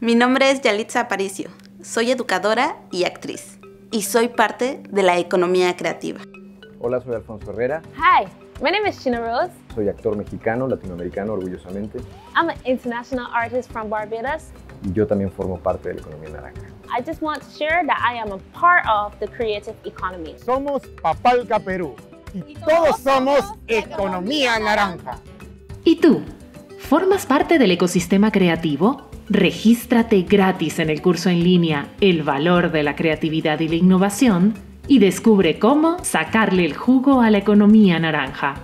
Mi nombre es Yalitza Aparicio. Soy educadora y actriz. Y soy parte de la economía creativa. Hola, soy Alfonso Herrera. Hi, my name is China Rose. Soy actor mexicano, latinoamericano, orgullosamente. I'm an international artist from Barbados. Y yo también formo parte de la economía naranja. I just want to share that I am a part of the creative economy. Somos Papalca Perú y todos somos Economía Naranja. ¿Y tú? ¿Formas parte del ecosistema creativo? Regístrate gratis en el curso en línea El valor de la creatividad y la innovación y descubre cómo sacarle el jugo a la economía naranja.